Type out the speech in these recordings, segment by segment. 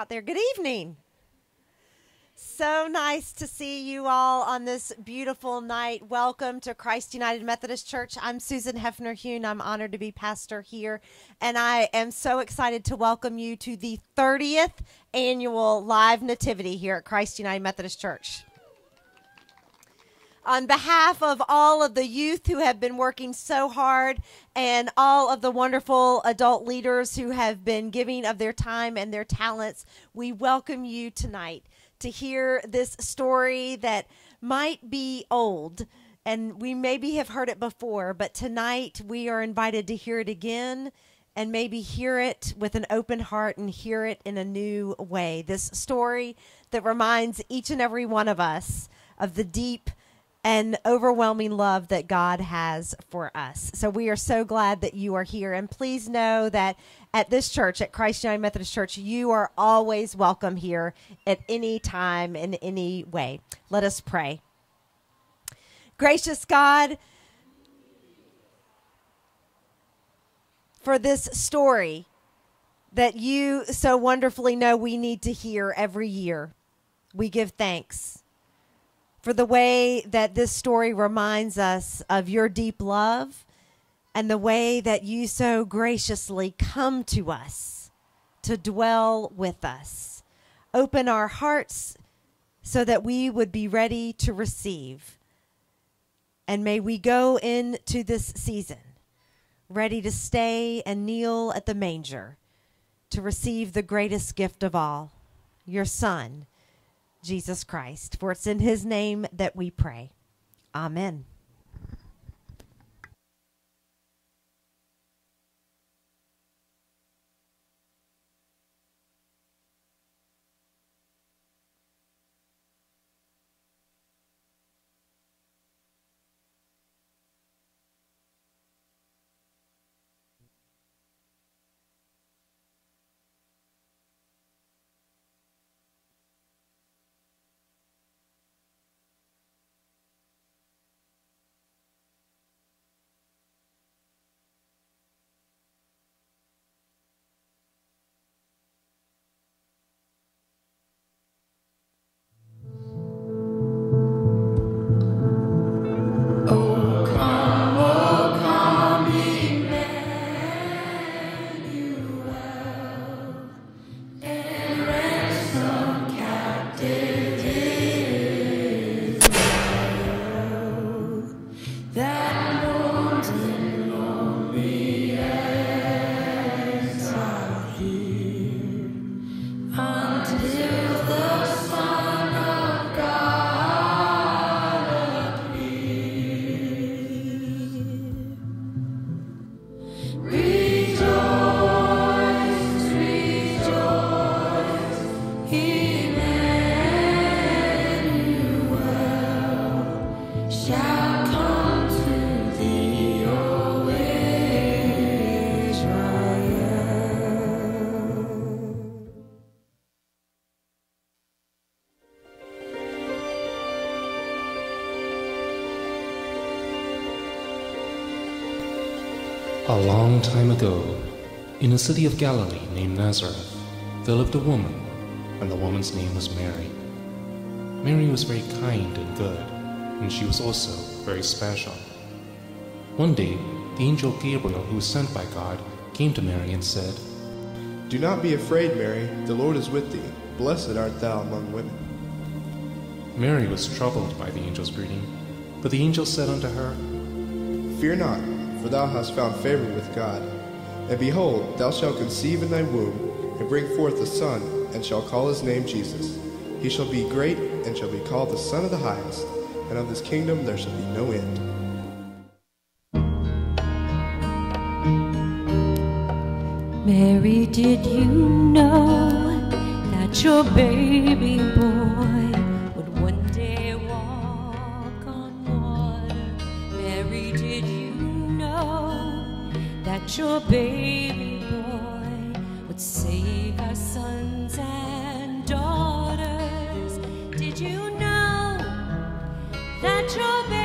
out there. Good evening. So nice to see you all on this beautiful night. Welcome to Christ United Methodist Church. I'm Susan Heafner-Heun. I'm honored to be pastor here, and I am so excited to welcome you to the 30th annual live nativity here at Christ United Methodist Church on behalf of all of the youth who have been working so hard and all of the wonderful adult leaders who have been giving of their time and their talents, we welcome you tonight to hear this story that might be old and we maybe have heard it before, but tonight we are invited to hear it again and maybe hear it with an open heart and hear it in a new way. This story that reminds each and every one of us of the deep and overwhelming love that God has for us. So we are so glad that you are here. And please know that at this church, at Christ United Methodist Church, you are always welcome here at any time in any way. Let us pray. Gracious God, for this story that you so wonderfully know we need to hear every year, we give thanks for the way that this story reminds us of your deep love and the way that you so graciously come to us to dwell with us. Open our hearts so that we would be ready to receive. And may we go into this season ready to stay and kneel at the manger to receive the greatest gift of all, your Son Jesus Christ. For it's in his name that we pray. Amen. that A long time ago, in a city of Galilee named Nazareth, there lived a woman, and the woman's name was Mary. Mary was very kind and good, and she was also very special. One day, the angel Gabriel, who was sent by God, came to Mary and said, Do not be afraid, Mary, the Lord is with thee. Blessed art thou among women. Mary was troubled by the angel's greeting, but the angel said unto her, Fear not for thou hast found favor with God. And behold, thou shalt conceive in thy womb, and bring forth a son, and shall call his name Jesus. He shall be great, and shall be called the Son of the Highest, and of his kingdom there shall be no end. Mary, did you know that your baby boy your baby boy would save our sons and daughters. Did you know that your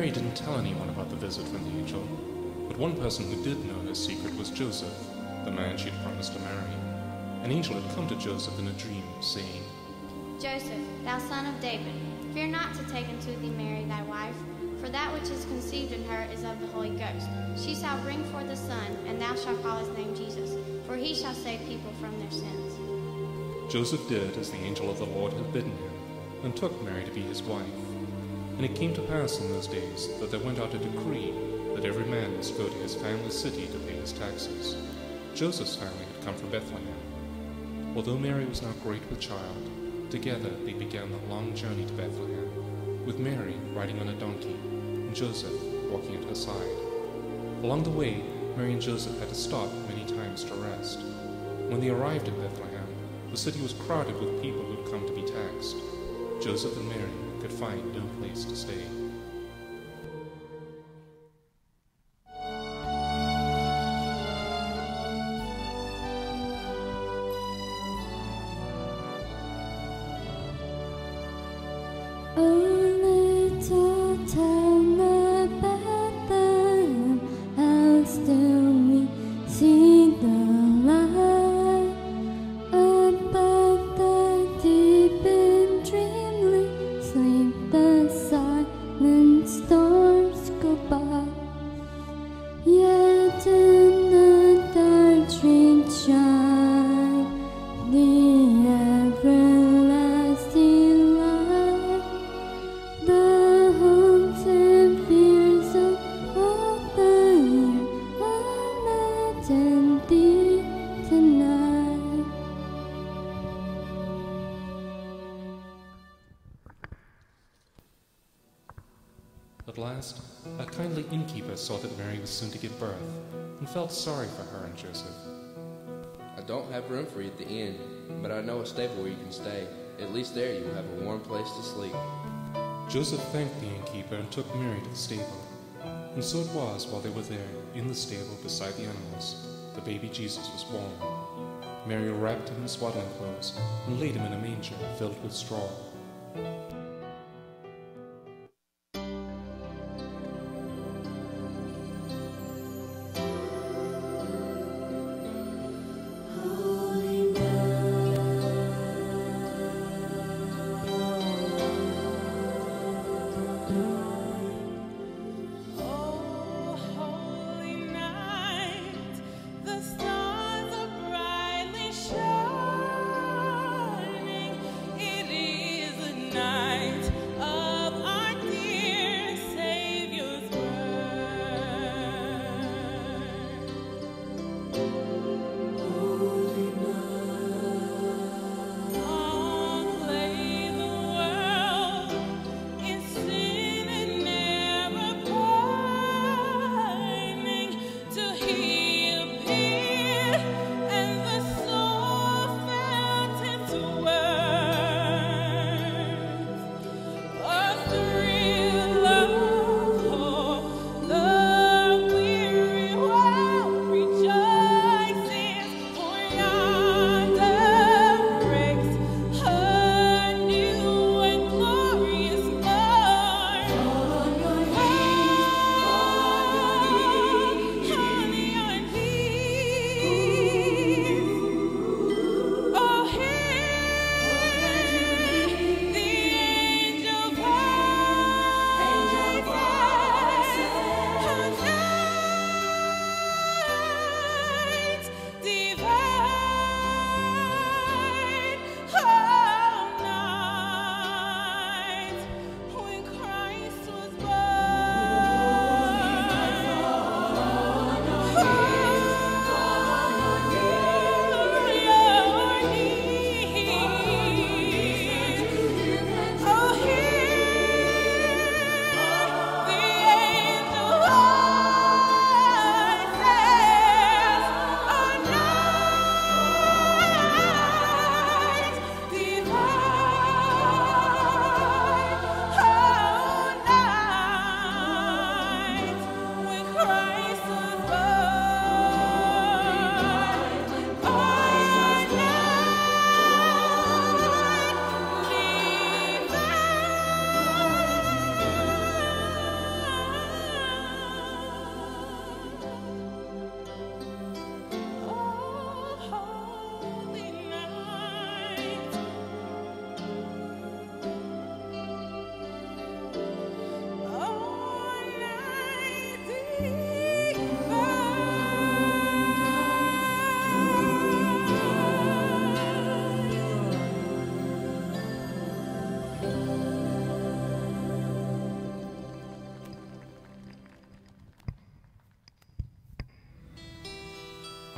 Mary didn't tell anyone about the visit from the angel, but one person who did know her secret was Joseph, the man she had promised to marry. An angel had come to Joseph in a dream, saying, Joseph, thou son of David, fear not to take unto thee Mary thy wife, for that which is conceived in her is of the Holy Ghost. She shall bring forth a son, and thou shalt call his name Jesus, for he shall save people from their sins. Joseph did as the angel of the Lord had bidden him, and took Mary to be his wife. And it came to pass in those days that there went out a decree that every man must go to his family city to pay his taxes. Joseph's family had come from Bethlehem. Although Mary was now great with child, together they began the long journey to Bethlehem, with Mary riding on a donkey, and Joseph walking at her side. Along the way, Mary and Joseph had to stop many times to rest. When they arrived in Bethlehem, the city was crowded with people who'd come to be taxed. Joseph and Mary could find no place to stay. A At last, a kindly innkeeper saw that Mary was soon to give birth, and felt sorry for her and Joseph. I don't have room for you at the inn, but I know a stable where you can stay. At least there you will have a warm place to sleep. Joseph thanked the innkeeper and took Mary to the stable. And so it was while they were there, in the stable beside the animals, the baby Jesus was born. Mary wrapped him in swaddling clothes and laid him in a manger filled with straw.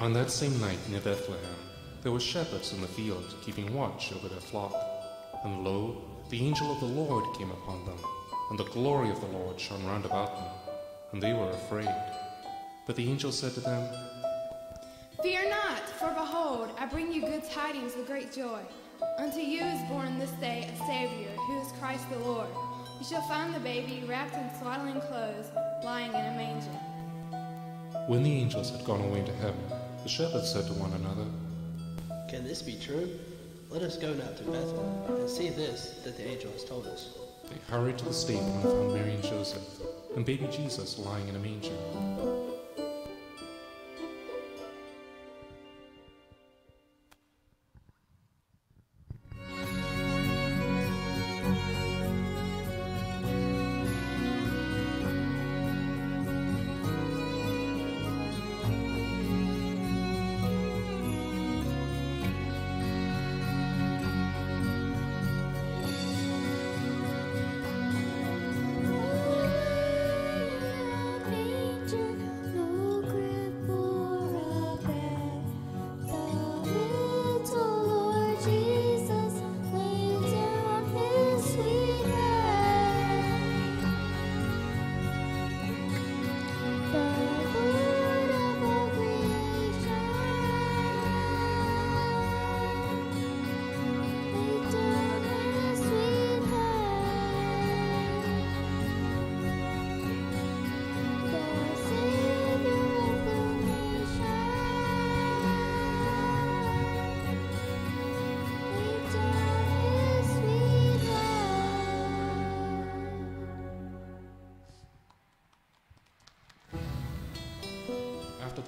On that same night near Bethlehem, there were shepherds in the field keeping watch over their flock. And lo, the angel of the Lord came upon them, and the glory of the Lord shone round about them, and they were afraid. But the angel said to them, Fear not, for behold, I bring you good tidings of great joy. Unto you is born this day a Savior, who is Christ the Lord. You shall find the baby wrapped in swaddling clothes, lying in a manger. When the angels had gone away to heaven, the shepherds said to one another, Can this be true? Let us go now to Bethlehem and see this that the angel has told us. They hurried to the stable and found Mary and Joseph, and baby Jesus lying in a manger.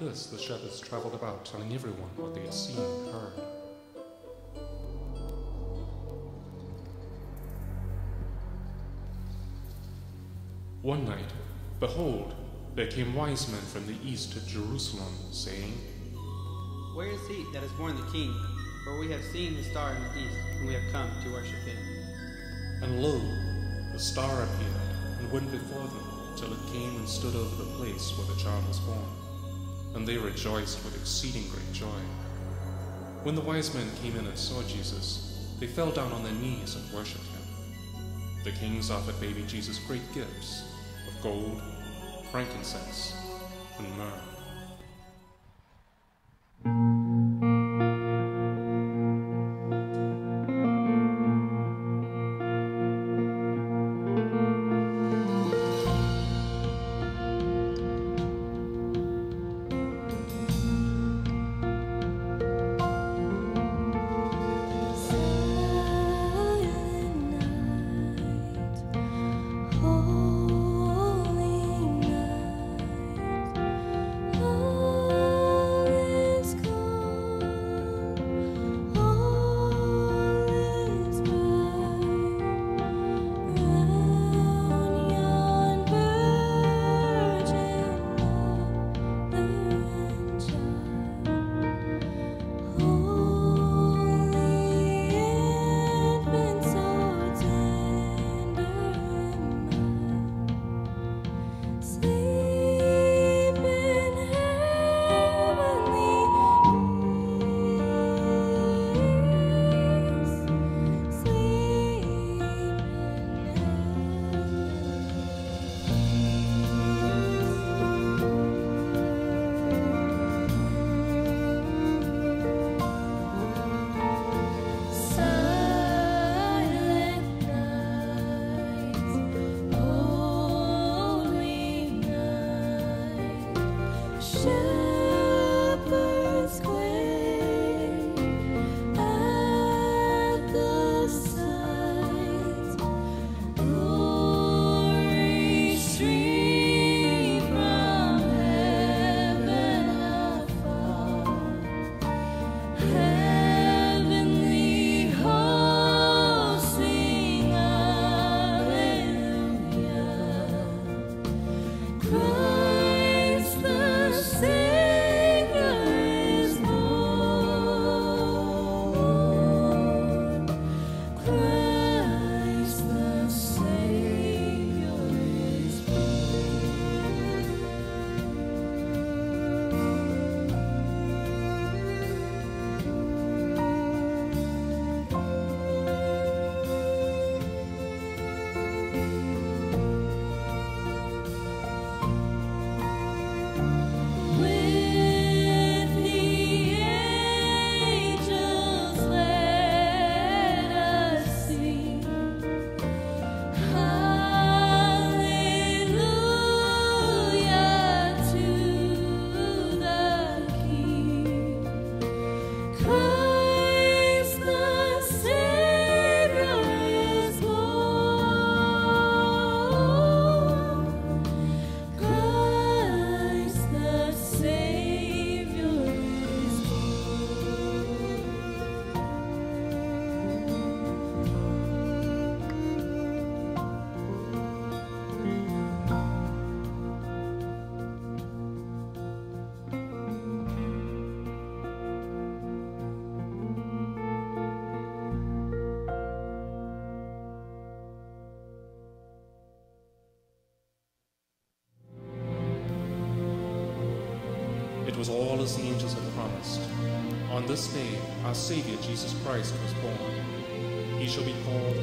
This, the shepherds traveled about, telling everyone what they had seen and heard. One night, behold, there came wise men from the east to Jerusalem, saying, Where is he that is born the King? For we have seen his star in the east, and we have come to worship him. And lo, the star appeared and went before them till it came and stood over the place where the child was born. And they rejoiced with exceeding great joy. When the wise men came in and saw Jesus, they fell down on their knees and worshipped him. The kings offered baby Jesus great gifts of gold, frankincense, and myrrh. Was all as the angels had promised. On this day, our Savior Jesus Christ was born. He shall be called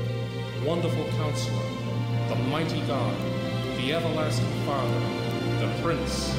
Wonderful Counselor, the Mighty God, the Everlasting Father, the Prince